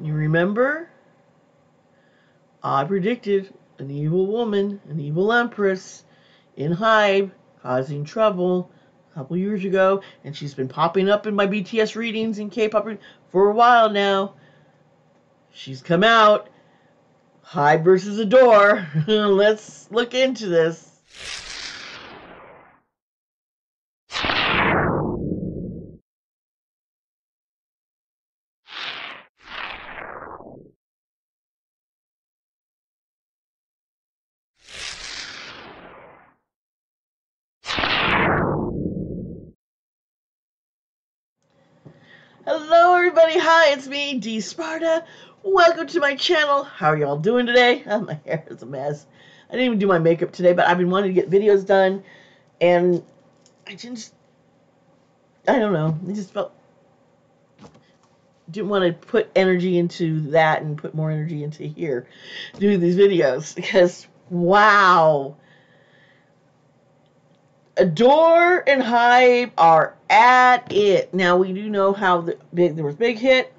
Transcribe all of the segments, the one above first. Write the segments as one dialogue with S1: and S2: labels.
S1: You remember? I predicted an evil woman, an evil empress in Hybe causing trouble a couple years ago, and she's been popping up in my BTS readings and K-pop re- for a while now. She's come out. Hybe versus Adore. Let's look into this. Everybody. Hi, it's me, Dee Sparta. Welcome to my channel. How are y'all doing today? Oh, my hair is a mess. I didn't even do my makeup today, but I've been wanting to get videos done, and I just, I don't know. I just felt didn't want to put energy into that and put more energy into here doing these videos because wow Adore and Hybe are at it. Now we do know how the big there was big hit.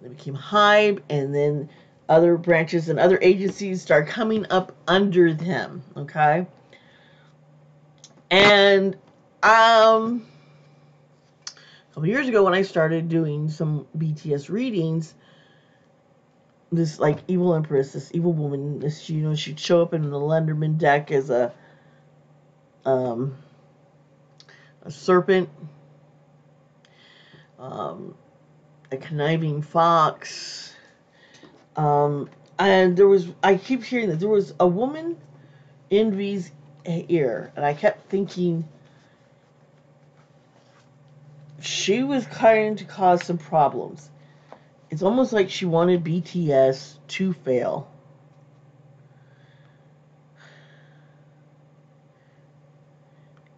S1: They became Hybe, and then other branches and other agencies start coming up under them. Okay, and um, a couple years ago when I started doing some BTS readings. This like evil empress, this evil woman, this you know she'd show up in the Lenormand deck as a um, a serpent, um, a conniving fox. Um, and there was, I keep hearing that there was a woman in V's ear, and I kept thinking she was trying to cause some problems. It's almost like she wanted BTS to fail.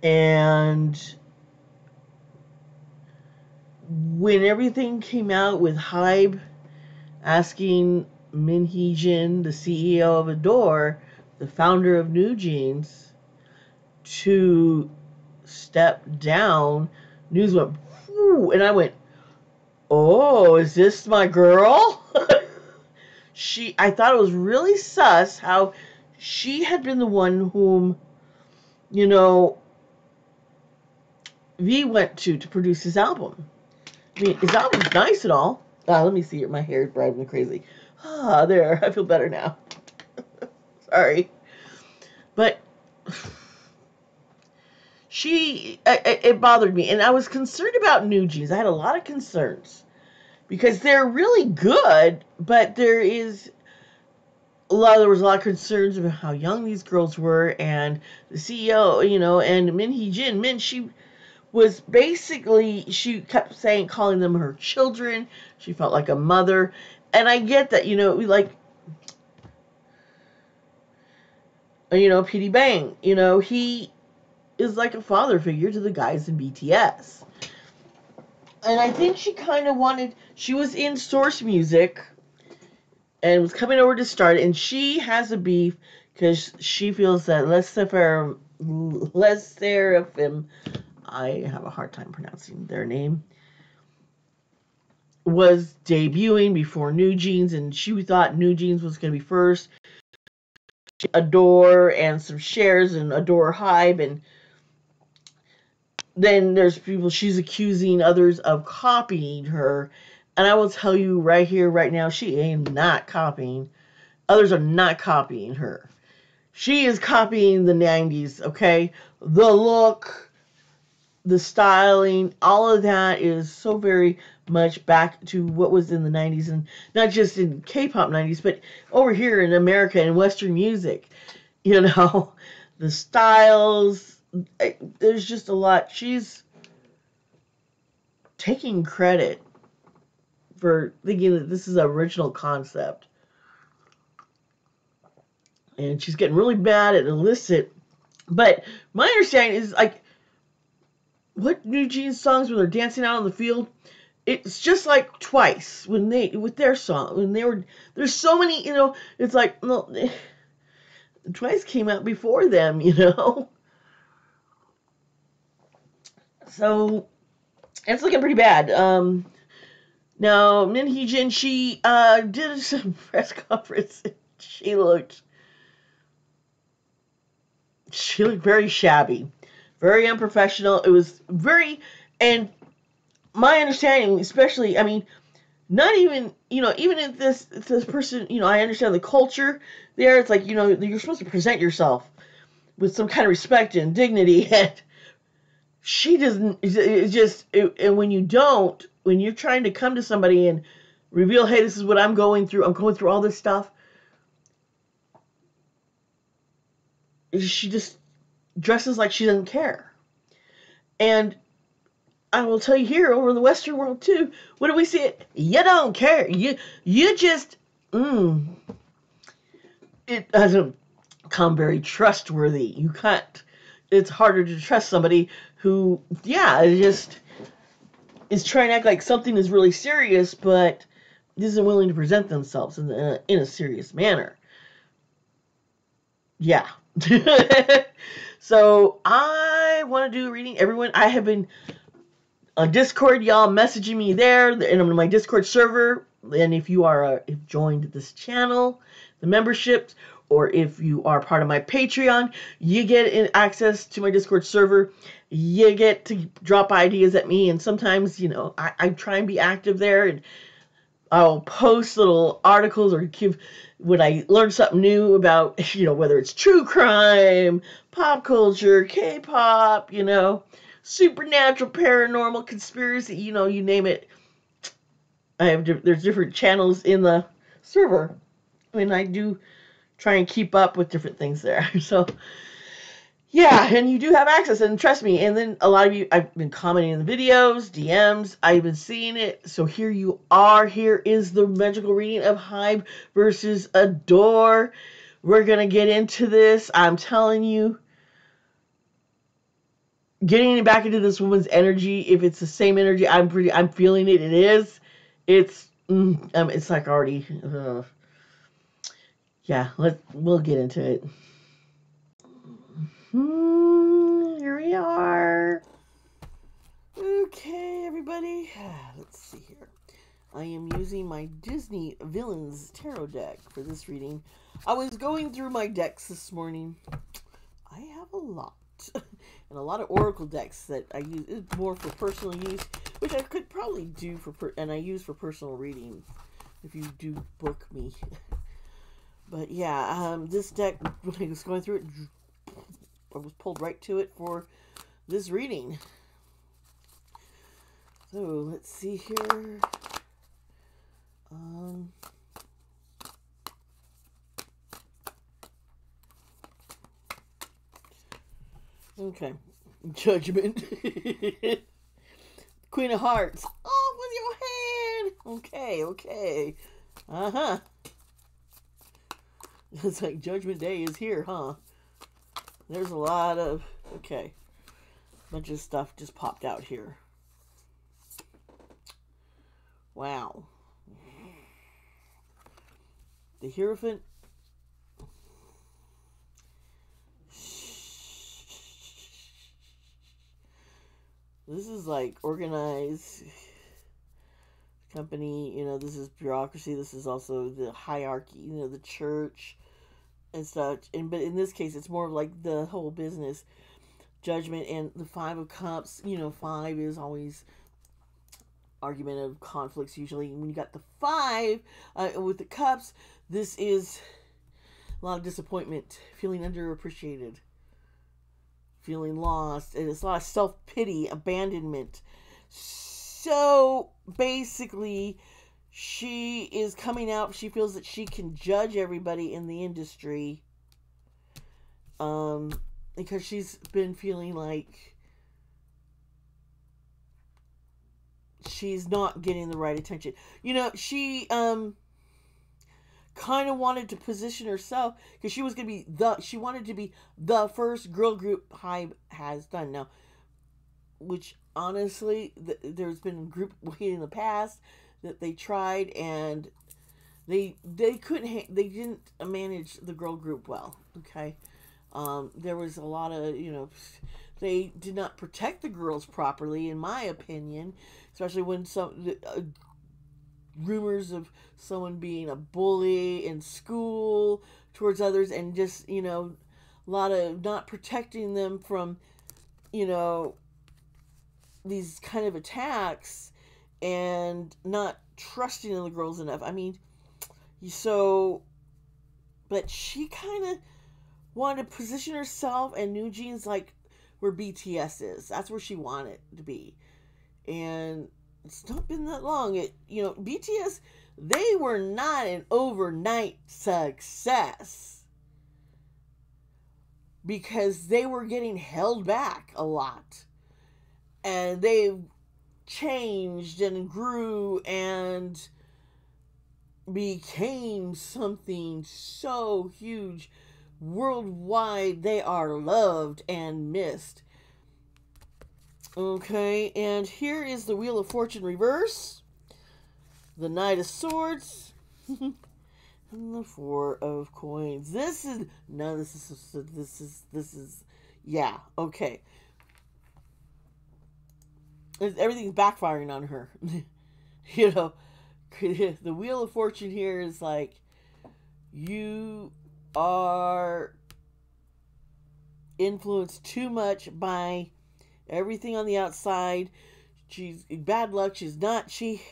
S1: And when everything came out with Hybe asking Min Hee Jin, the CEO of Adore, the founder of New Jeans, to step down, news went, Whew, and I went, oh, is this my girl? she, I thought it was really sus how she had been the one whom, you know, V went to to produce his album. I mean, his album's nice and all. Ah, let me see it. My hair is driving me crazy. Ah, there. I feel better now. Sorry. But she, it, it bothered me. And I was concerned about New Jeans. I had a lot of concerns because they're really good, but there is a lot there was a lot of concerns about how young these girls were and the CEO, you know, and Min Hee Jin, Min she was basically she kept saying calling them her children. She felt like a mother, and I get that. You know, like you know, PD Bang. You know, he is like a father figure to the guys in BTS. And I think she kind of wanted. She was in Source Music, and was coming over to start. And she has a beef because she feels that LE SSERAFIM, LE SSERAFIM I have a hard time pronouncing their name, was debuting before New Jeans, and she thought New Jeans was going to be first. Adore and some shares and Adore Hybe, and then there's people she's accusing others of copying her. And I will tell you right here, right now, she ain't not copying. Others are not copying her. She is copying the 90s, okay? The look, the styling, all of that is so very much back to what was in the 90s and not just in K-pop 90s, but over here in America and Western music. You know, the styles, eh, there's just a lot. She's taking credit for thinking that this is an original concept. And she's getting really bad at illicit. But my understanding is like what New Jeans songs when they're dancing out on the field? It's just like twice when they with their song when they were there's so many you know it's like well twice came out before them you know so it's looking pretty bad um Now, Min Hee Jin, she uh, did some press conference. She looked, she looked very shabby, very unprofessional. It was very, and my understanding, especially, I mean, not even, you know, even if this if this person, you know, I understand the culture there. It's like, you know, you're supposed to present yourself with some kind of respect and dignity, and she doesn't. It's just, it, and when you don't, when you're trying to come to somebody and reveal, hey, this is what I'm going through. I'm going through all this stuff. She just dresses like she doesn't care. And I will tell you here over in the Western world too. What do we see? It you don't care. You you just mm, it doesn't come very trustworthy. You can't. It's harder to trust somebody who, yeah, just is trying to act like something is really serious, but isn't willing to present themselves in a, in a serious manner. Yeah. so I want to do reading. Everyone, I have been on Discord, y'all messaging me there, and I'm on my Discord server. And if you are uh, joined this channel, the memberships, or if you are part of my Patreon, you get access to my Discord server. You get to drop ideas at me, and sometimes, you know, I, I try and be active there, and I'll post little articles or give when I learn something new about, you know, whether it's true crime, pop culture, K-pop, you know, supernatural, paranormal, conspiracy, you know, you name it. I have there's different channels in the server, mean, I do try and keep up with different things there. So, yeah, and you do have access, and trust me. And then a lot of you, I've been commenting in the videos, DMs, I've been seeing it. So here you are. Here is the magical reading of Hybe versus Adore. We're gonna get into this. I'm telling you, getting back into this woman's energy. If it's the same energy, I'm pretty, I'm feeling it. It is. It's, mm, um, it's like already. Uh, yeah, let we'll get into it. Hmm, here we are. Okay, everybody. Let's see here. I am using my Disney Villains Tarot deck for this reading. I was going through my decks this morning. I have a lot. and a lot of Oracle decks that I use it's more for personal use, which I could probably do for per and I use for personal reading if you do book me. But yeah, um, this deck, when I was going through it, I was pulled right to it for this reading. So let's see here. Um, okay, Judgment. Queen of Hearts. Off with your hand. Okay, okay. Uh huh. It's like Judgment Day is here, huh? There's a lot of... Okay. a Bunch of stuff just popped out here. Wow. The Hierophant... This is like organized company, you know, this is bureaucracy, this is also the hierarchy, you know, the church and such. And but in this case it's more of like the whole business judgment and the five of cups, you know, five is always argument of conflicts usually. When you got the five uh, with the cups, this is a lot of disappointment, feeling underappreciated, feeling lost, and it's a lot of self pity, abandonment. So basically, she is coming out. She feels that she can judge everybody in the industry. Um, because she's been feeling like she's not getting the right attention. You know, she um kind of wanted to position herself because she was going to be the she wanted to be the first girl group Hybe has done now which honestly, th- there's been group in the past that they tried and they they couldn't they didn't manage the girl group well. Okay, um, there was a lot of you know they did not protect the girls properly, in my opinion, especially when some. Uh, rumors of someone being a bully in school towards others and just, you know, a lot of not protecting them from, you know, these kind of attacks and not trusting in the girls enough. I mean, so, but she kind of wanted to position herself and New Jeans like where BTS is. That's where she wanted to be. And it's not been that long. It you know, BTS they were not an overnight success because they were getting held back a lot. And they changed and grew and became something so huge worldwide they are loved and missed. Okay and here is the wheel of fortune reverse. The knight of swords. And the four of coins. This is no this is this is this is yeah okay everything's backfiring on her you know the wheel of fortune here is like you are influenced too much by everything on the outside. She's bad luck. She's not. She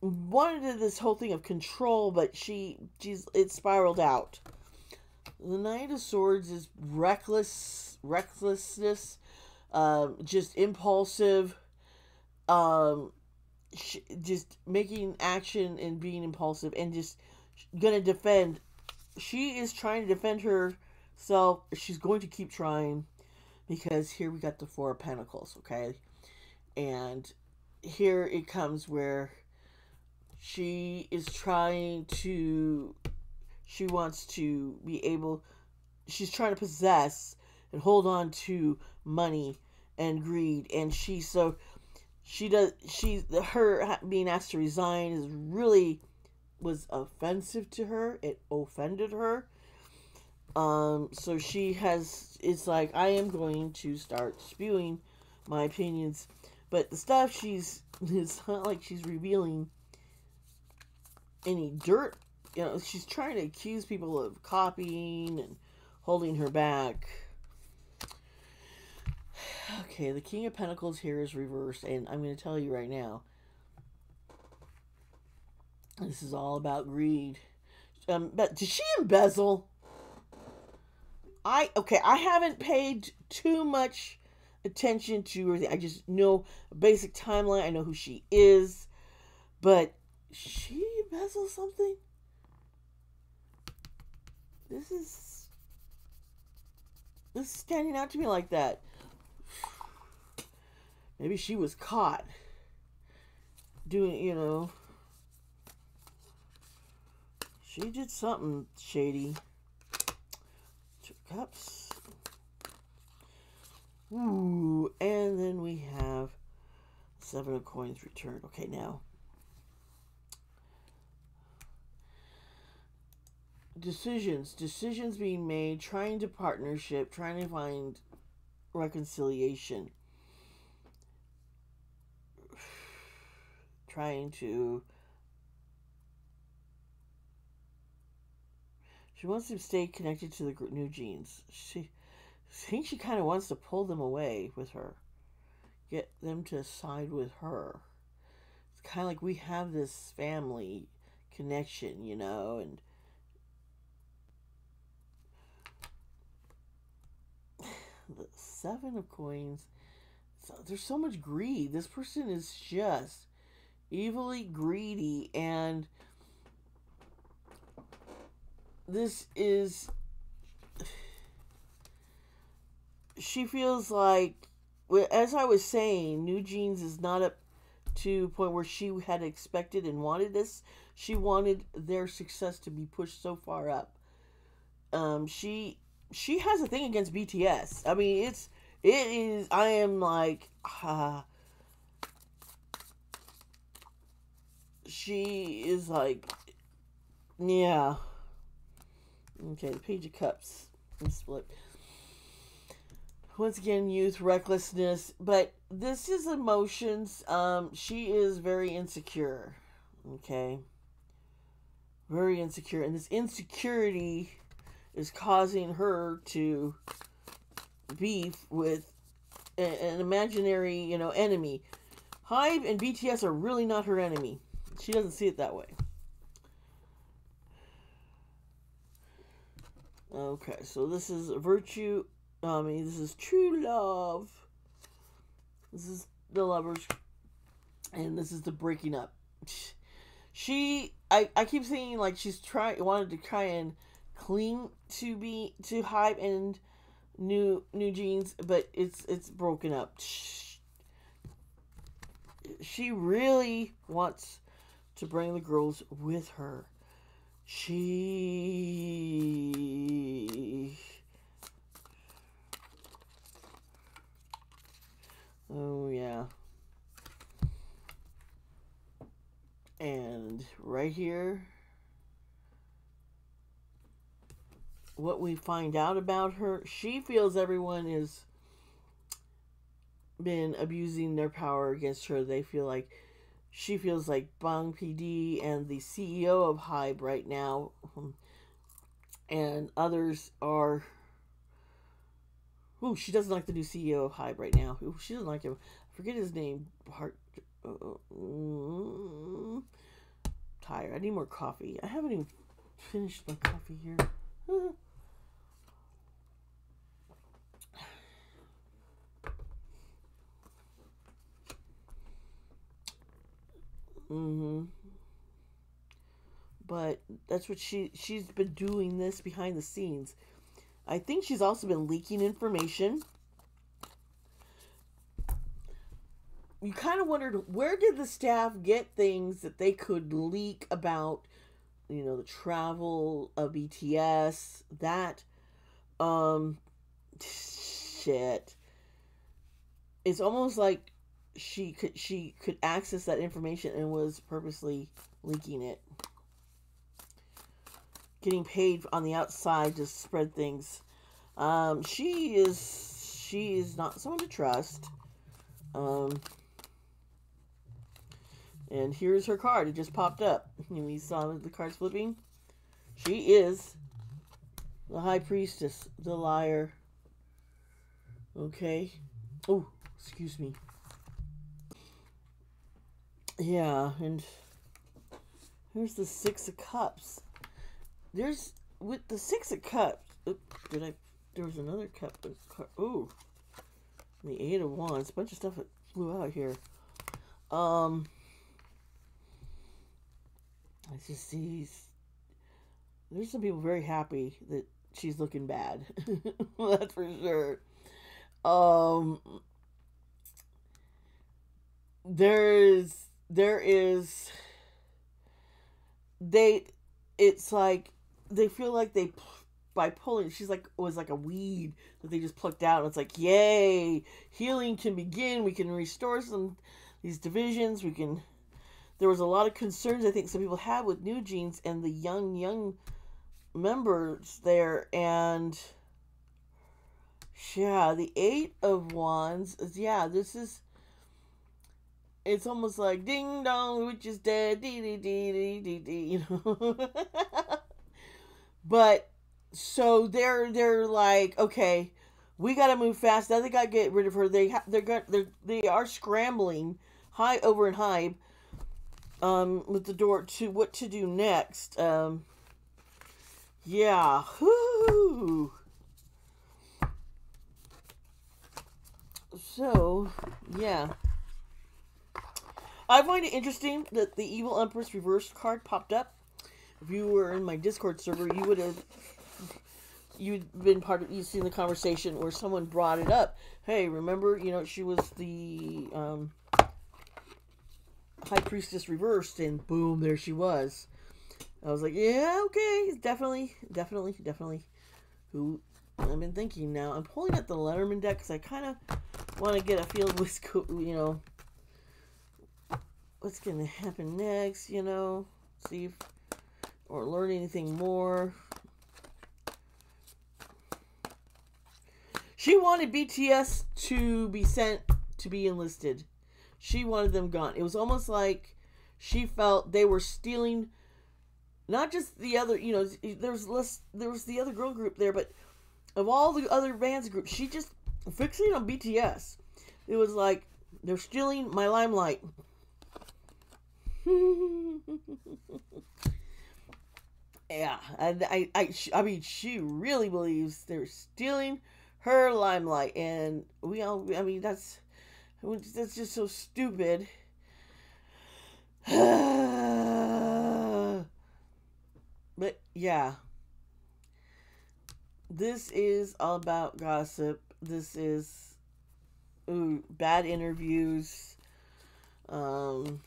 S1: wanted this whole thing of control, but she she's it spiraled out. The Knight of Swords is reckless, recklessness, um, just impulsive, um, just making action and being impulsive, and just gonna defend. She is trying to defend herself. She's going to keep trying because here we got the Four of Pentacles, okay? And here it comes where she is trying to, she wants to be able, she's trying to possess and hold on to money and greed. And she, so, she does, she, her being asked to resign is really was offensive to her. It offended her. Um, so she has, it's like, I am going to start spewing my opinions. But the stuff she's, it's not like she's revealing any dirt. You know, she's trying to accuse people of copying and holding her back. Okay, the King of Pentacles here is reversed, and I'm going to tell you right now this is all about greed. Um, but did she embezzle? I okay. I haven't paid too much attention to her. I just know a basic timeline. I know who she is, but she embezzled something. This is this is standing out to me like that. Maybe she was caught doing, you know, she did something shady. Two cups. Ooh, and then we have seven of coins returned. Okay, now. Decisions. Decisions being made, trying to partnership, trying to find reconciliation. Trying to She wants to stay connected to the New Jeans. She I think she kind of wants to pull them away with her, get them to side with her. It's kind of like we have this family connection, you know, and the seven of coins. So, there's so much greed. This person is just evilly greedy and this is she feels like as I was saying, New Jeans is not up to point where she had expected and wanted this. She wanted their success to be pushed so far up. Um, she she has a thing against BTS. I mean, it's it is. I am like, uh, she is like, yeah. Okay, the Page of Cups. split. Once again, youth, recklessness, but this is emotions. Um, she is very insecure. Okay. Very insecure. And this insecurity is causing her to beef with an imaginary, you know, enemy. Hybe and BTS are really not her enemy. She doesn't see it that way. Okay, so this is virtue. I mean, this is true love. This is the lovers, and this is the breaking up. She, I, I keep saying like she's trying, wanted to try and cling to be to Hybe and new new jeans, but it's it's broken up. She really wants to bring the girls with her. She Oh yeah. And right here what we find out about her, she feels everyone is been abusing their power against her. They feel like she feels like Bang PD and the CEO of Hybe right now, and others are. Ooh, she doesn't like the new CEO of Hybe right now. Ooh, she doesn't like him. I forget his name. Heart. Uh, mm, tired. I need more coffee. I haven't even finished my coffee here. Mm-hmm. But that's what she she's been doing this behind the scenes. I think she's also been leaking information. You kind of wondered where did the staff get things that they could leak about, you know, the travel of BTS, that um shit. It's almost like she could she could access that information and was purposely leaking it. Getting paid on the outside to spread things. Um, she is she is not someone to trust. Um, and here's her card. It just popped up. And you saw the cards flipping? She is the high priestess the liar. Okay. Oh excuse me yeah, and here's the Six of Cups. There's with the Six of Cups. did I? There was another cup. Oh, the Eight of Wands. A bunch of stuff that flew out here. Um, I just see. There's some people very happy that she's looking bad. That's for sure. Um, there's there is they it's like they feel like they by pulling she's like was like a weed that they just plucked out. And it's like yay healing can begin. We can restore some these divisions. We can there was a lot of concerns i think some people had with new jeans and the young young members there. And yeah the eight of wands yeah this is it's almost like ding dong, witch is dead, dee dee dee dee dee dee, you know. but so they're they're like, okay, we got to move fast. Now they got to get rid of her. They ha- they're got they're they are scrambling high over in Hybe um with the door to what to do next. Um yeah. Whoo. So, yeah. I find it interesting that the Evil Empress reverse card popped up. If you were in my Discord server, you would have you'd been part of you've seen the conversation where someone brought it up. Hey, remember, you know, she was the um, High Priestess reversed, and boom, there she was. I was like, yeah, okay, definitely, definitely, definitely. Who I've been thinking now. I'm pulling at the Lenormand deck because I kind of want to get a feel with, you know, what's going to happen next, you know, see if, or learn anything more. She wanted BTS to be sent to be enlisted. She wanted them gone. It was almost like she felt they were stealing not just the other, you know, there was less there was the other girl group there, but of all the other bands groups, she just fixing on BTS. It was like they're stealing my limelight. yeah, and I, I, I mean, she really believes they're stealing her limelight, and we all, I mean, that's, that's just so stupid. but yeah, this is all about gossip. This is ooh, bad interviews. Um,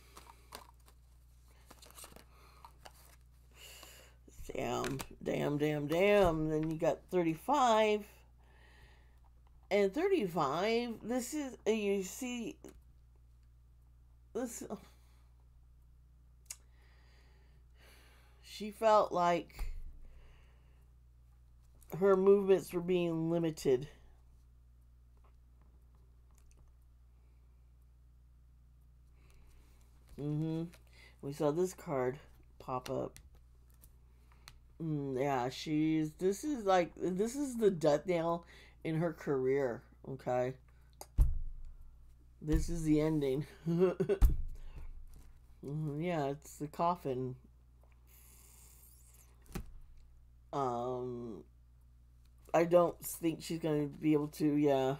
S1: damn, damn, damn, damn. Then you got 35. And 35, this is, you see, this, she felt like her movements were being limited. Mm-hmm. We saw this card pop up. Mm, yeah, she's. This is like this is the death nail in her career. Okay. This is the ending. mm, yeah, it's the coffin. Um, I don't think she's gonna be able to. Yeah,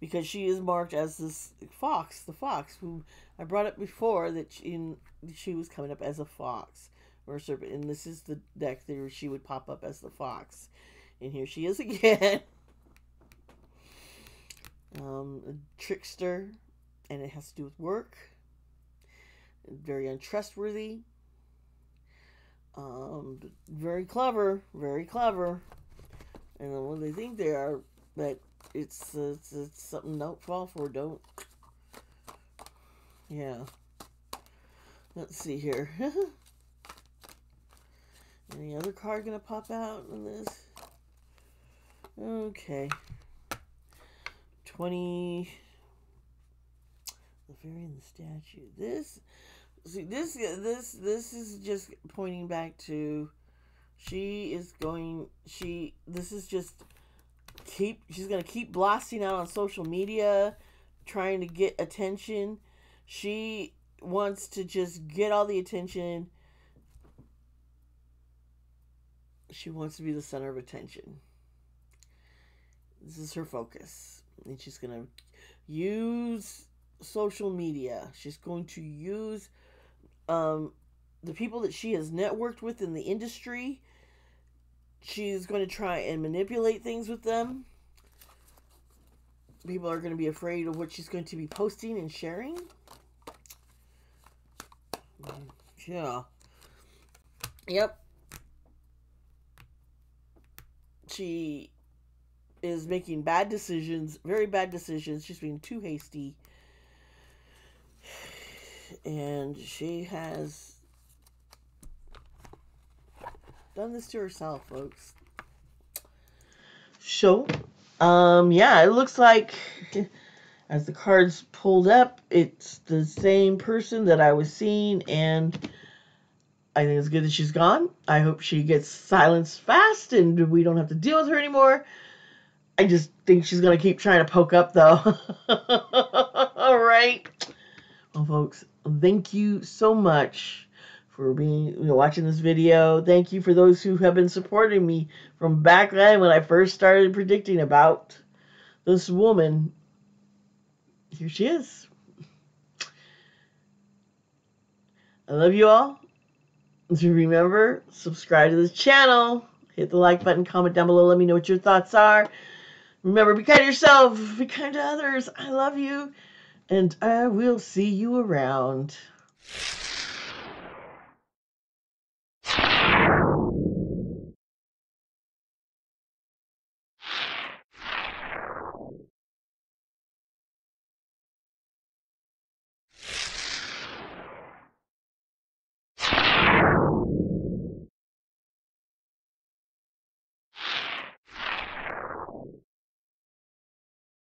S1: because she is marked as this fox, the fox who I brought up before that she, in, she was coming up as a fox serpent, and this is the deck there she would pop up as the fox, and here she is again. um, a trickster, and it has to do with work. Very untrustworthy. Um, very clever, very clever, and what they think they are, but it's, it's it's something don't fall for. Don't. Yeah. Let's see here. Any other card gonna pop out in this? Okay. 20. The fairy and the statue. This, see, this, this, this is just pointing back to she is going, she, this is just keep, she's gonna keep blasting out on social media, trying to get attention. She wants to just get all the attention She wants to be the center of attention. This is her focus. And she's going to use social media. She's going to use um, the people that she has networked with in the industry. She's going to try and manipulate things with them. People are going to be afraid of what she's going to be posting and sharing. Yeah. Yep she is making bad decisions, very bad decisions. She's being too hasty. And she has done this to herself, folks. So, um, yeah, it looks like as the cards pulled up, it's the same person that I was seeing, and I think it's good that she's gone. I hope she gets silenced fast and we don't have to deal with her anymore. I just think she's going to keep trying to poke up, though. All right. Well, folks, thank you so much for being you know, watching this video. Thank you for those who have been supporting me from back then when I first started predicting about this woman. Here she is. I love you all. To remember, subscribe to this channel. Hit the like button, comment down below. Let me know what your thoughts are. Remember, be kind to yourself, be kind to others. I love you, and I will see you around.